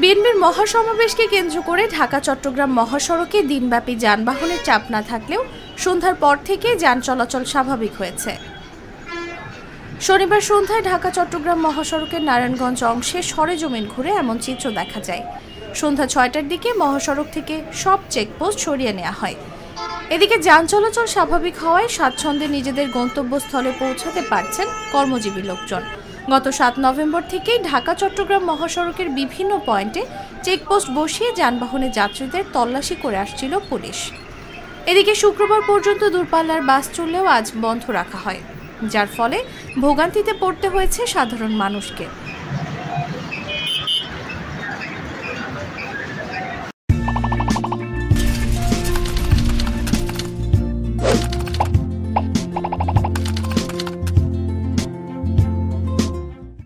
বিএনপির মহাসমাবেশকে কেন্দ্র করে ঢাকা, চট্টগ্রাম মহাসড়কে দিনব্যাপী যানবাহনের চাপ না থাকলেও সন্ধ্যার পর থেকে যান চলাচল স্বাভাবিক হয়েছে। শনিবার সন্ধ্যায় ঢাকা, চট্টগ্রাম মহাসড়কের নারায়ণগঞ্জ অংশে সরেজমিন ঘুরে এমন চিত্র দেখা যায়। সন্ধ্যা ছয়টার দিকে মহাসড়ক থেকে সব চেকপোস্ট সরিয়ে নেওয়া হয়। এদিকে যান চলাচল স্বাভাবিক হওয়ায় স্বাচ্ছন্দ্যে নিজেদের গন্তব্যস্থলে পৌঁছাতে পারছেন কর্মজীবী লোকজন। গত সাত নভেম্বর থেকেই ঢাকা, চট্টগ্রাম মহাসড়কের বিভিন্ন পয়েন্টে চেকপোস্ট বসিয়ে যানবাহনে যাত্রীদের তল্লাশি করে আসছিল পুলিশ। এদিকে শুক্রবার পর্যন্ত দূরপাল্লার বাস চললেও আজ বন্ধ রাখা হয়, যার ফলে ভোগান্তিতে পড়তে হয়েছে সাধারণ মানুষকে।